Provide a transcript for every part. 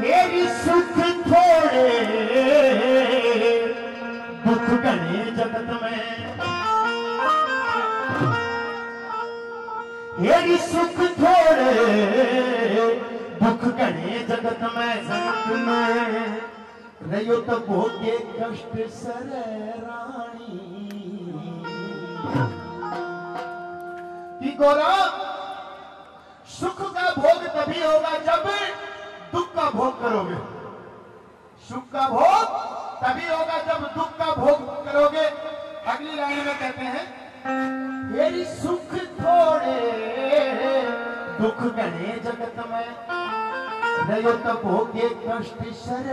मेरी सुख थोड़े, दुख घने जगत में। मेरी सुख थोड़े, दुख घने जगत में। जगत में रहो तो भोगे कष्ट सर रानी सुख का भोग तभी होगा जब भोग करोगे। सुख का भोग, तभी होगा जब दुख का भोग करोगे। अगली लाइन में कहते हैं, मेरी सुख थोड़े, दुख गणे जगत में। नहीं तो भोगे कष्ट शर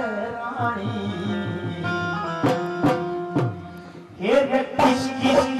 किस किस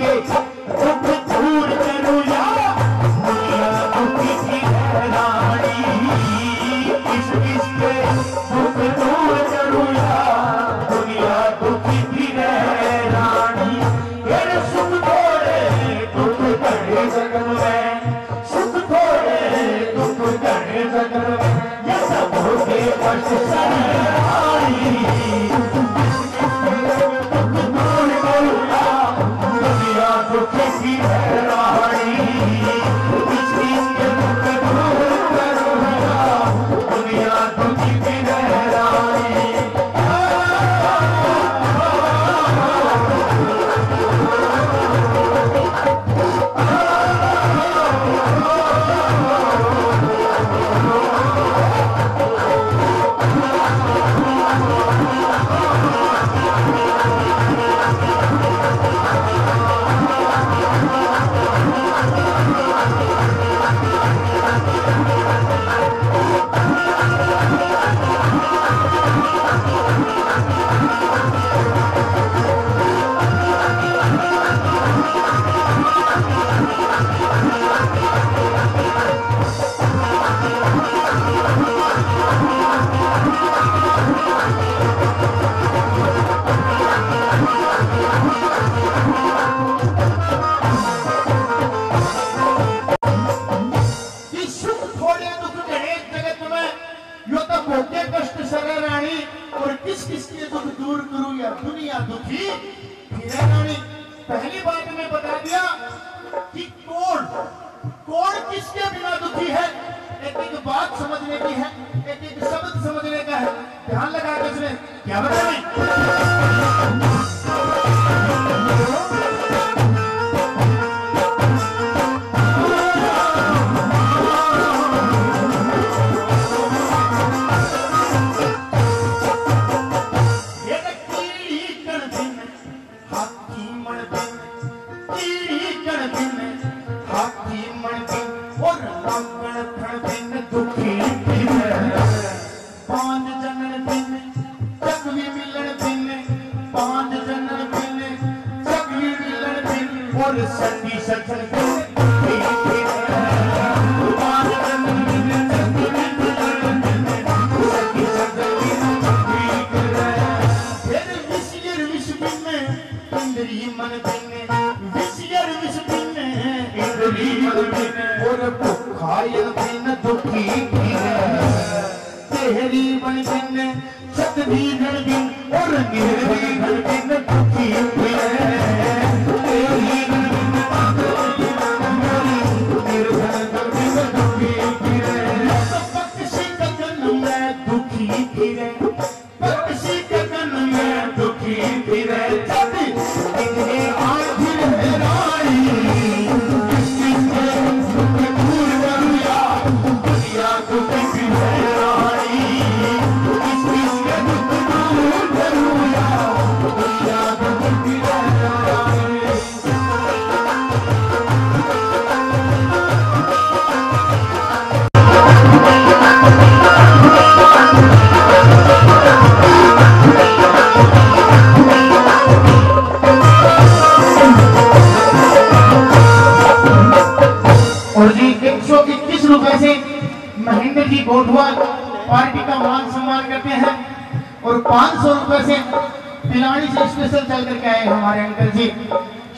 खिलाड़ी से स्पेशल चल करके आए हमारे अंकल जी।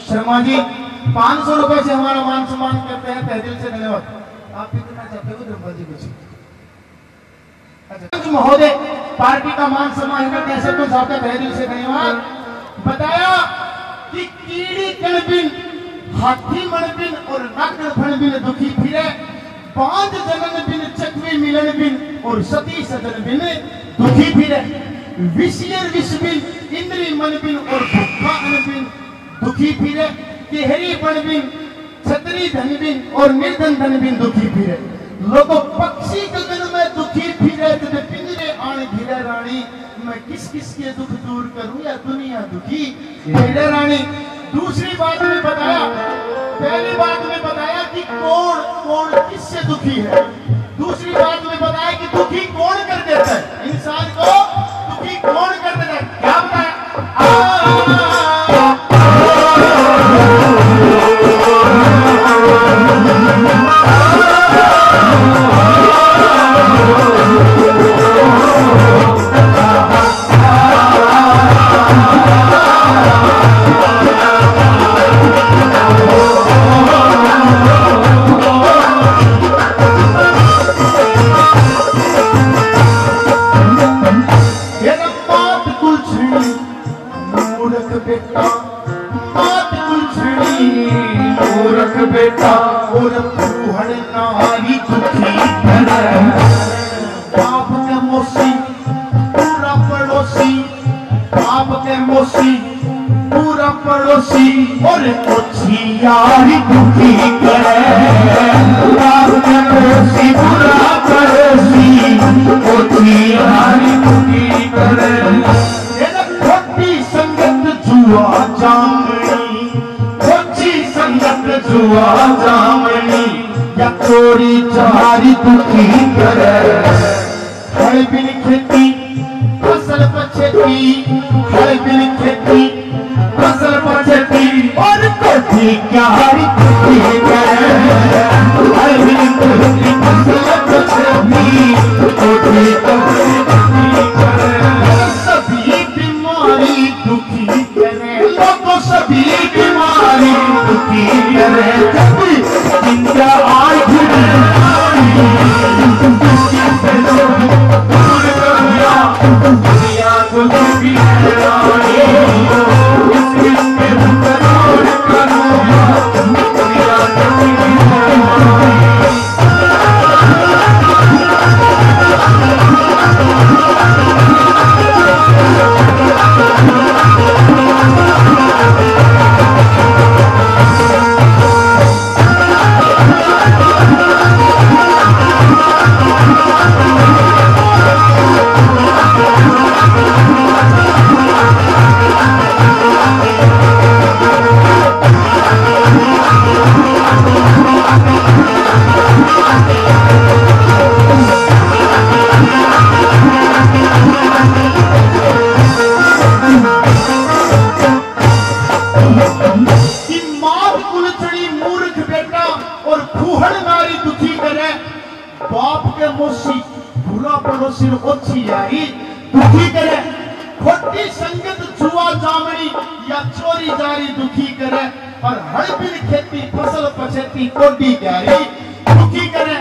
शर्मा जी, पाँच सौ रुपए से हमारा मान सम्मान करते हैं तहदिल से धन्यवाद। आप कितना चाहते हो ब्रह्मा जी कुछ? अच्छा। महोदय, पार्टी का मान सम्मान करते कैसे कुछ आपके का तहदिल से धन्यवाद। बताया कि कीड़ी कल बिन हाथी, मणबिन और नग्न, फणबिन दुखी फिरे। बाँध जगन बिन चकवी मिलन बिन और सती सदन बिन दुखी फिरे। विषयर विष बिन इंद्री मन बिन और भूखा अन बिन, दुखी फिरे केहरी बन बिन छतरी धन बिन और निर्धन धन बिन दुखी फिरे लोगों पक्षी गगन में दुखी फिरे तने पिंजरे आण घिरे रानी मैं किस किस के दुख दूर करूँ या दुनिया दुखी? घिरे रानी दूसरी बात में बताया, पहली बात में बताया कि कौन कौन किससे दुखी है? दूसरी बात में बताया कि दुखी कौन कर देता है? पड़ोसी और ओछी यारी दुखी करे। पड़ोसी ओछी यारी दुखी करे। खोटी संगत जुआ जामनी, खोटी संगत जुआ जामनी, या चोरी चारी दुखी करे। बिन खेती, फ़सल पछेती बिन खेती कोठी पड़ोसी ओछी यारी दुखी करे, खोटी संगत जुआ जामनी या चोरी जारी दुखी करे और हर बिन खेती, फ़सल पछेती कोडी ग्यारी दुखी करे,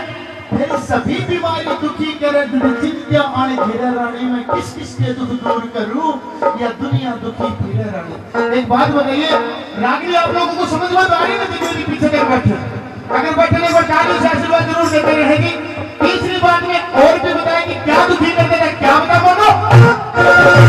फिर सभी बीमारी दुखी करे चिंता आने घेरे रानी, में किस किस के दुख दूर करूँ? या दुनिया दुखी फिरे रानी। एक बात बताइए रागिनी आप लोगों को समझ में तो आ रही है ना पीछे देख बैठे अगर बैठने को चालू से आशीर्वाद ज़रूर देते रहेगी, तीसरी बात में और भी बताया कि क्या दुखी कर देगा क्या बता बोलो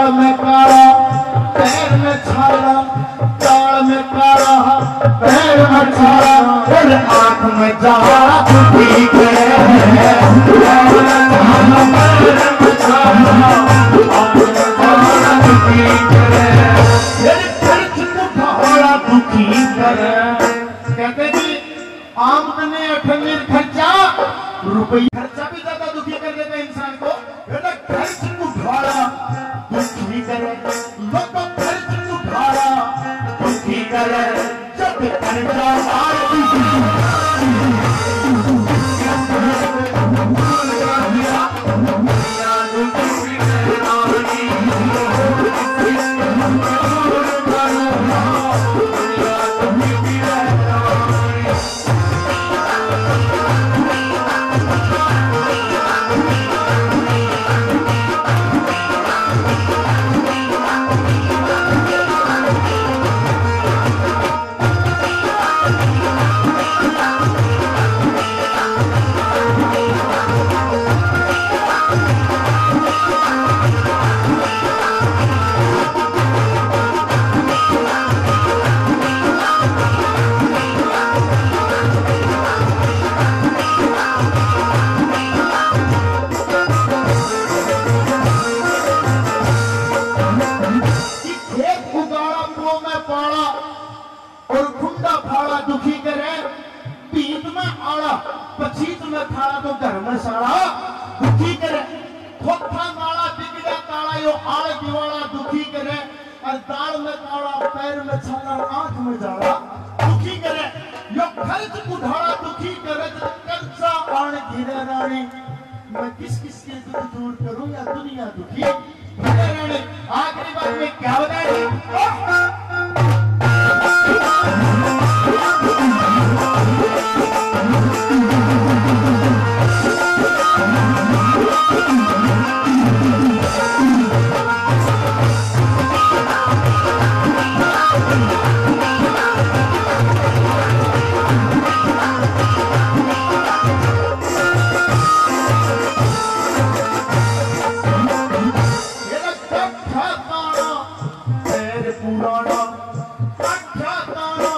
करे कहते जी, आमदनी अठन्नी खर्चा, रुपये खर्चा भी ज़्यादा दुखी कर देता है इंसान को। जब खर्चा मार कि में खाड़ा तो घर में साड़ा दुखी करे। खोथा नाड़ा बिगड़ा ताड़ा यो आड़ दिवाड़ा दुखी करे। और दाल में काड़ा पैर में छाला, आँख में जाला दुखी करे। यो खर्च उठाड़ा दुखी करे कर्जा आण धीरे रानी मैं किस किस के दुख दूर करूँ या दुनिया दुखी? धीरे रानी आखिरी बात में क्या बताएँ? पैर पुराना कट्ठा ताना